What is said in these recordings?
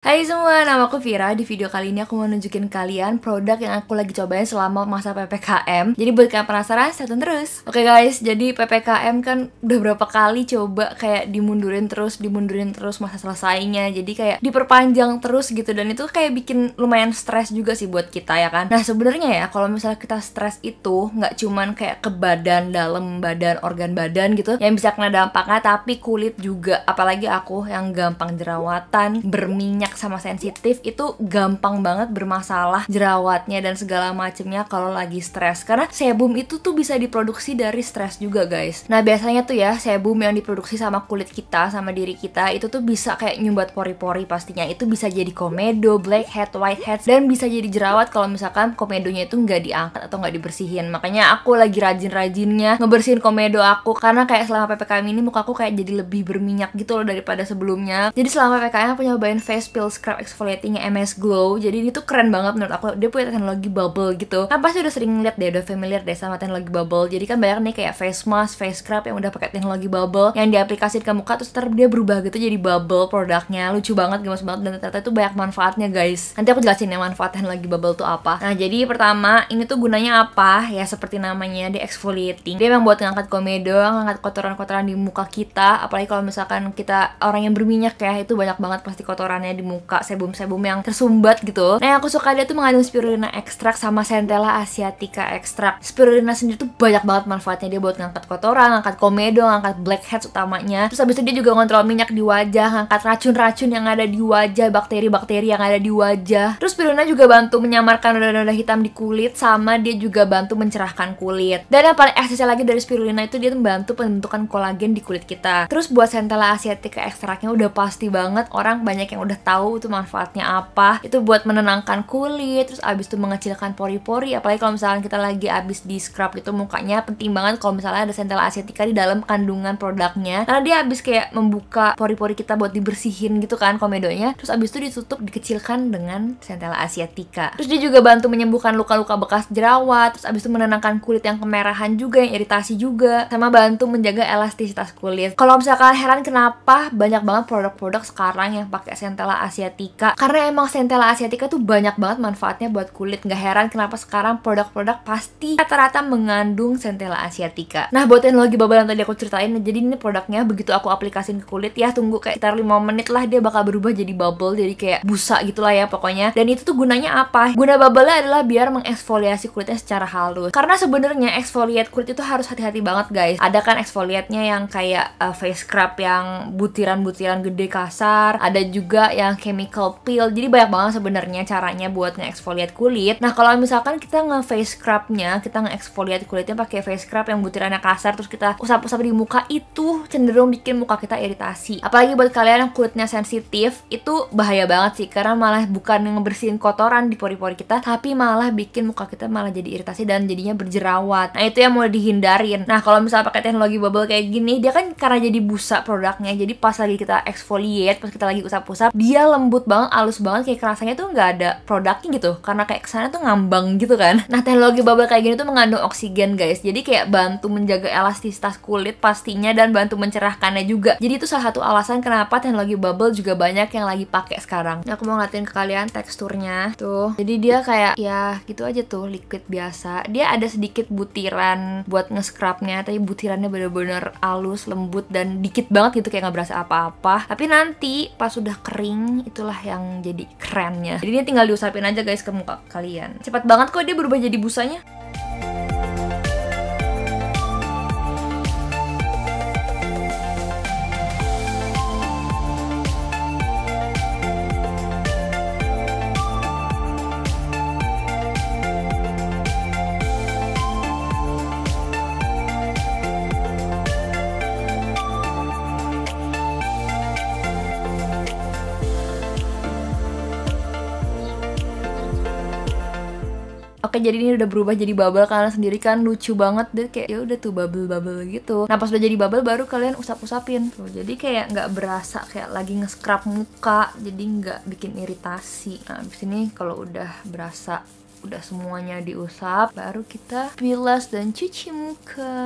Hai semua, nama aku Vira. Di video kali ini aku mau nunjukin kalian produk yang aku lagi cobain selama masa PPKM. Jadi buat kalian penasaran, stay tune terus. Oke guys, jadi PPKM kan udah berapa kali coba kayak dimundurin terus, dimundurin terus masa selesainya. Jadi kayak diperpanjang terus gitu dan itu kayak bikin lumayan stres juga sih buat kita ya kan. Nah sebenarnya ya kalau misalnya kita stres itu nggak cuman kayak ke badan, dalam badan, organ badan gitu yang bisa kena dampaknya, tapi kulit juga. Apalagi aku yang gampang jerawatan, berminyak banyak sama sensitif itu gampang banget bermasalah jerawatnya dan segala macemnya kalau lagi stres. Karena sebum itu tuh bisa diproduksi dari stres juga guys. Nah biasanya tuh ya sebum yang diproduksi sama kulit kita sama diri kita itu tuh bisa kayak nyumbat pori-pori pastinya. Itu bisa jadi komedo, blackhead, whitehead dan bisa jadi jerawat kalau misalkan komedonya itu nggak diangkat atau nggak dibersihin. Makanya aku lagi rajin-rajinnya ngebersihin komedo aku karena kayak selama ppkm ini muka aku kayak jadi lebih berminyak gitu loh daripada sebelumnya. Jadi selama ppkm aku nyobain face scrub exfoliatingnya MS Glow. Jadi ini tuh keren banget menurut aku. Dia punya teknologi bubble gitu. Kan pasti udah sering lihat deh udah familiar deh sama teknologi bubble. Jadi kan banyak nih kayak face mask face scrub yang udah pakai teknologi bubble yang diaplikasikan ke muka terus ntar dia berubah gitu jadi bubble produknya. Lucu banget gemes banget dan ternyata itu banyak manfaatnya guys. Nanti aku jelasin ya manfaat teknologi bubble tuh apa. Nah jadi pertama ini tuh gunanya apa? Ya seperti namanya dia exfoliating. Dia memang buat ngangkat komedo ngangkat kotoran-kotoran di muka kita. Apalagi kalau misalkan kita orang yang berminyak ya itu banyak banget pasti kotorannya di muka sebum-sebum yang tersumbat gitu. Nah yang aku suka dia tuh mengandung spirulina ekstrak sama centella asiatica ekstrak. Spirulina sendiri tuh banyak banget manfaatnya. Dia buat ngangkat kotoran ngangkat komedo ngangkat blackheads utamanya. Terus habis itu dia juga ngontrol minyak di wajah ngangkat racun-racun yang ada di wajah bakteri-bakteri yang ada di wajah. Terus spirulina juga bantu menyamarkan noda-noda hitam di kulit sama dia juga bantu mencerahkan kulit. Dan yang paling esensial lagi dari spirulina itu dia membantu pembentukan kolagen di kulit kita. Terus buat centella asiatica ekstraknya udah pasti banget. Orang banyak yang udah tahu tahu itu manfaatnya apa. Itu buat menenangkan kulit terus abis itu mengecilkan pori-pori. Apalagi kalau misalnya kita lagi abis di scrub itu mukanya penting banget kalau misalnya ada centella asiatica di dalam kandungan produknya. Karena dia abis kayak membuka pori-pori kita buat dibersihin gitu kan komedonya. Terus abis itu ditutup dikecilkan dengan centella asiatica. Terus dia juga bantu menyembuhkan luka-luka bekas jerawat. Terus abis itu menenangkan kulit yang kemerahan juga yang iritasi juga. Sama bantu menjaga elastisitas kulit. Kalau misalkan heran kenapa banyak banget produk-produk sekarang yang pakai centella asiatica. Karena emang centella asiatica tuh banyak banget manfaatnya buat kulit. Nggak heran kenapa sekarang produk-produk pasti rata-rata mengandung centella asiatica. Nah buat teknologi bubble yang tadi aku ceritain jadi ini produknya begitu aku aplikasin ke kulit ya tunggu kayak sekitar 5 menit lah dia bakal berubah jadi bubble jadi kayak busa gitulah ya pokoknya. Dan itu tuh gunanya apa? Guna bubble adalah biar mengeksfoliasi kulitnya secara halus. Karena sebenarnya exfoliate kulit itu harus hati-hati banget guys. Ada kan exfoliate-nya yang kayak uh, face scrub yang butiran-butiran gede kasar ada juga yang chemical peel. Jadi banyak banget sebenarnya caranya buat nge-exfoliate kulit. Nah kalau misalkan kita nge-face scrubnya kita nge-exfoliate kulitnya pakai face scrub yang butirannya kasar terus kita usap-usap di muka itu cenderung bikin muka kita iritasi. Apalagi buat kalian yang kulitnya sensitif itu bahaya banget sih karena malah bukan ngebersihin kotoran di pori-pori kita tapi malah bikin muka kita malah jadi iritasi dan jadinya berjerawat. Nah itu yang mau dihindarin. Nah kalau misalnya pakai teknologi bubble kayak gini dia kan karena jadi busa produknya. Jadi pas lagi kita exfoliate pas kita lagi usap-usap dia lembut banget, halus banget kayak kerasanya tuh nggak ada produknya gitu. Karena kayak ke sana tuh ngambang gitu kan. Nah teknologi bubble kayak gini tuh mengandung oksigen guys. Jadi kayak bantu menjaga elastisitas kulit pastinya dan bantu mencerahkannya juga. Jadi itu salah satu alasan kenapa teknologi bubble juga banyak yang lagi pakai sekarang. Nah, aku mau ngeliatin ke kalian teksturnya tuh. Jadi dia kayak ya gitu aja tuh liquid biasa. Dia ada sedikit butiran buat nge-scrubnya tapi butirannya bener-bener halus lembut dan dikit banget gitu kayak nggak berasa apa-apa. Tapi nanti pas sudah kering itulah yang jadi kerennya. Jadi ini tinggal diusapin aja guys ke muka kalian. Cepat banget kok dia berubah jadi busanya Oke jadi ini udah berubah jadi bubble kalian sendiri kan lucu banget deh kayak ya udah tuh bubble bubble gitu. Nah pas udah jadi bubble baru kalian usap usapin tuh. Jadi kayak nggak berasa kayak lagi nge-scrub muka jadi nggak bikin iritasi. Nah abis ini kalau udah berasa udah semuanya diusap baru kita bilas dan cuci muka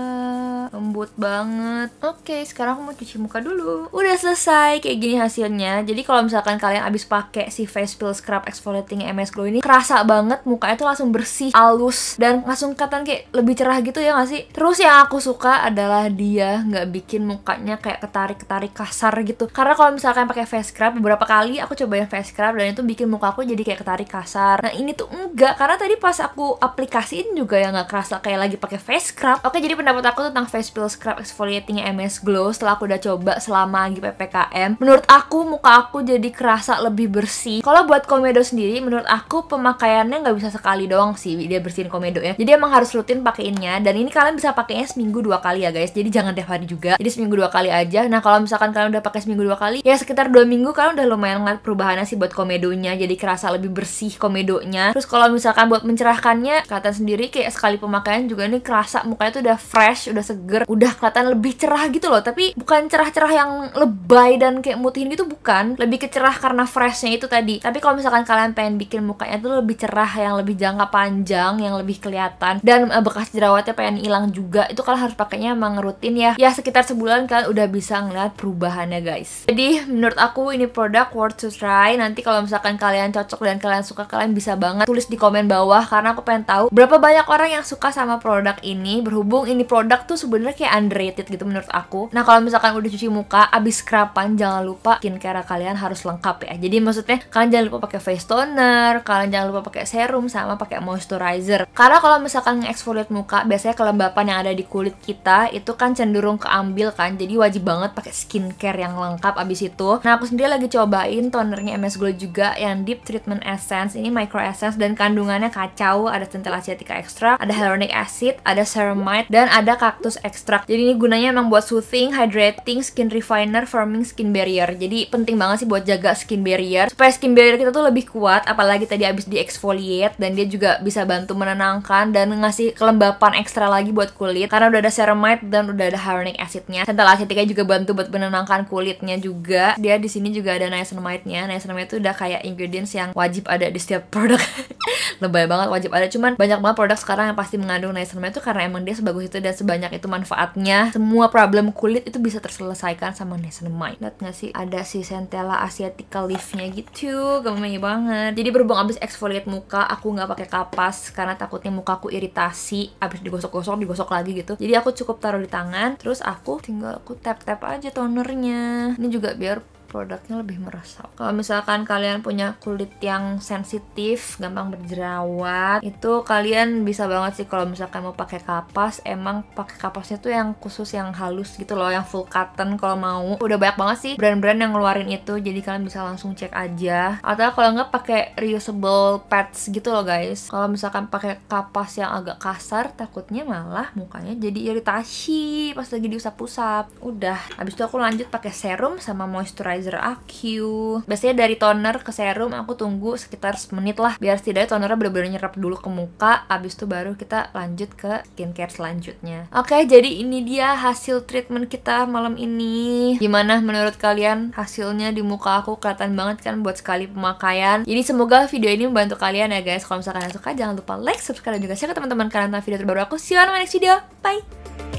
lembut banget. Oke sekarang aku mau cuci muka dulu. Udah selesai kayak gini hasilnya. Jadi kalau misalkan kalian abis pakai si face peel scrub exfoliating MS Glow ini kerasa banget mukanya tuh langsung bersih halus dan langsung kelihatan kayak lebih cerah gitu ya gak sih? Terus yang aku suka adalah dia nggak bikin mukanya kayak ketarik-ketarik kasar gitu. Karena kalau misalkan pakai face scrub beberapa kali aku cobain face scrub dan itu bikin muka aku jadi kayak ketarik kasar. Nah ini tuh enggak karena tadi pas aku aplikasiin juga ya nggak kerasa kayak lagi pakai face scrub. Oke, jadi pendapat aku tentang face peel scrub exfoliating MS Glow setelah aku udah coba selama lagi PPKM. Menurut aku muka aku jadi kerasa lebih bersih. Kalau buat komedo sendiri, menurut aku pemakaiannya nggak bisa sekali doang sih dia bersihin komedo ya. Jadi emang harus rutin pakainya dan ini kalian bisa pakainya seminggu dua kali ya guys. Jadi jangan tiap hari juga. Jadi seminggu dua kali aja. Nah kalau misalkan kalian udah pakai seminggu dua kali, ya sekitar dua minggu kalian udah lumayan ngeliat perubahannya sih buat komedonya. Jadi kerasa lebih bersih komedonya. Terus kalau misalkan buat mencerahkannya kelihatan sendiri kayak sekali pemakaian juga ini kerasa mukanya tuh udah fresh udah seger udah kelihatan lebih cerah gitu loh. Tapi bukan cerah-cerah yang lebay dan kayak mutihin gitu bukan. Lebih ke cerah karena freshnya itu tadi. Tapi kalau misalkan kalian pengen bikin mukanya tuh lebih cerah yang lebih jangka panjang yang lebih kelihatan. Dan uh, bekas jerawatnya pengen hilang juga itu kalian harus pakainya emang rutin ya. Ya sekitar sebulan kalian udah bisa ngeliat perubahannya guys. Jadi menurut aku ini produk worth to try. Nanti kalau misalkan kalian cocok dan kalian suka kalian bisa banget tulis di komen bawah. Karena aku pengen tahu berapa banyak orang yang suka sama produk ini. Berhubung ini produk tuh sebenarnya kayak underrated gitu menurut aku. Nah kalau misalkan udah cuci muka abis scruban jangan lupa skincare kalian harus lengkap ya. Jadi maksudnya kalian jangan lupa pakai face toner kalian jangan lupa pakai serum sama pakai moisturizer. Karena kalau misalkan exfoliate muka biasanya kelembapan yang ada di kulit kita itu kan cenderung keambil kan. Jadi wajib banget pakai skincare yang lengkap abis itu. Nah aku sendiri lagi cobain tonernya MS Glow juga yang deep treatment essence. Ini micro essence dan kandungannya kacau. Ada centella asiatica extra, ada hyaluronic acid, ada ceramide, dan ada cactus extract. Jadi ini gunanya emang buat soothing, hydrating, skin refiner, firming skin barrier. Jadi penting banget sih buat jaga skin barrier supaya skin barrier kita tuh lebih kuat. Apalagi tadi abis di exfoliate dan dia juga bisa bantu menenangkan dan ngasih kelembapan ekstra lagi buat kulit karena udah ada ceramide dan udah ada hyaluronic acidnya. Centella asiatica juga bantu buat menenangkan kulitnya juga. Dia di sini juga ada niacinamide-nya. Niacinamide itu udah kayak ingredients yang wajib ada di setiap produk. Lebay banget wajib ada cuman banyak banget produk sekarang yang pasti mengandung niacinamide itu karena emang dia sebagus itu dan sebanyak itu manfaatnya semua problem kulit itu bisa terselesaikan sama niacinamide lihat nggak sih? Ada si centella asiatica leafnya gitu. Gampang banget. Jadi berhubung abis exfoliate muka aku nggak pakai kapas karena takutnya muka aku iritasi. Abis digosok-gosok digosok lagi gitu. Jadi aku cukup taruh di tangan. Terus aku tinggal aku tap-tap aja tonernya. Ini juga biar produknya lebih meresap. Kalau misalkan kalian punya kulit yang sensitif, gampang berjerawat, itu kalian bisa banget sih kalau misalkan mau pakai kapas, emang pakai kapasnya tuh yang khusus yang halus gitu loh, yang full cotton kalau mau. Udah banyak banget sih brand-brand yang ngeluarin itu, jadi kalian bisa langsung cek aja. Atau kalau nggak pakai reusable pads gitu loh guys. Kalau misalkan pakai kapas yang agak kasar, takutnya malah mukanya jadi iritasi pas lagi diusap-usap. Udah, habis itu aku lanjut pakai serum sama moisturizer moisturizer aku biasanya dari toner ke serum aku tunggu sekitar semenit lah biar setidaknya tonernya bener-bener nyerap dulu ke muka abis itu baru kita lanjut ke skincare selanjutnya. Oke jadi ini dia hasil treatment kita malam ini. Gimana menurut kalian? Hasilnya di muka aku kelihatan banget kan buat sekali pemakaian. Jadi semoga video ini membantu kalian ya guys. Kalau misalkan kalian suka jangan lupa like subscribe dan juga share ke teman-teman kalian tentang video terbaru aku. See you on my next video. Bye